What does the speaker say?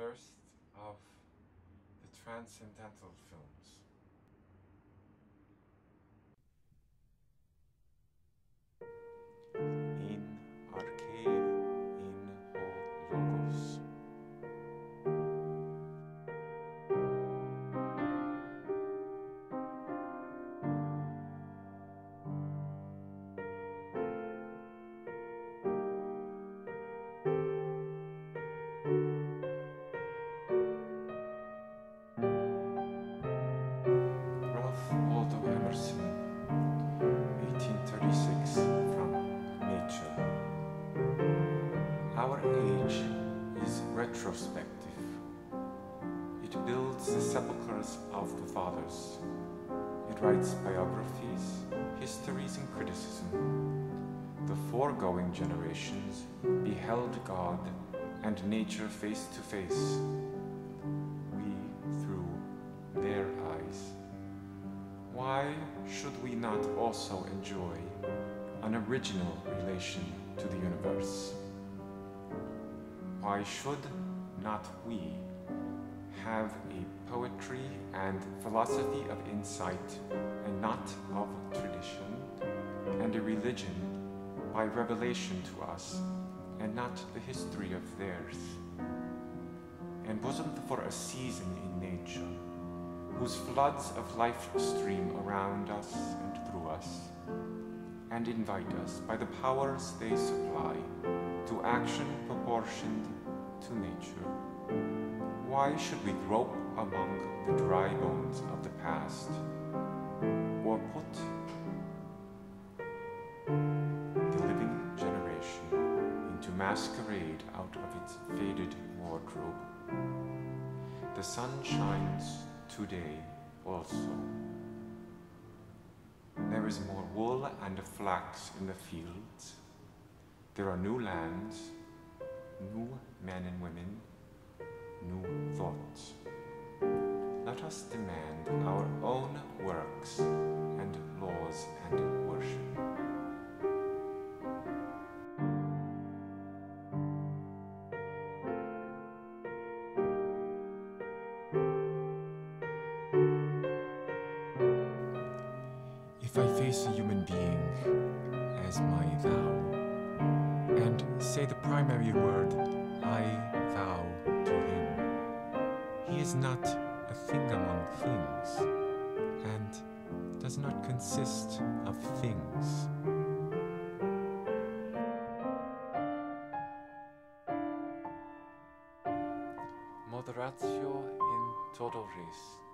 first of the transcendental films. Our age is retrospective. It builds the sepulchres of the fathers. It writes biographies, histories, and criticism. The foregoing generations beheld God and nature face to face. We through their eyes. Why should we not also enjoy an original relation to the universe? Why should not we have a poetry and philosophy of insight and not of tradition, and a religion by revelation to us and not the history of theirs? And wasn't for a season in nature whose floods of life stream around us and through us, and invite us by the powers they supply to action proportioned to nature. Why should we grope among the dry bones of the past, or put the living generation into masquerade out of its faded wardrobe? The sun shines today also. There is more wool and flax in the fields. There are new lands, new men and women, new thoughts. Let us demand our own works and laws and worship. If I face a human being as my thou, say the primary word I thou to him, he is not a thing among things, and does not consist of things. Moderatio in toto res.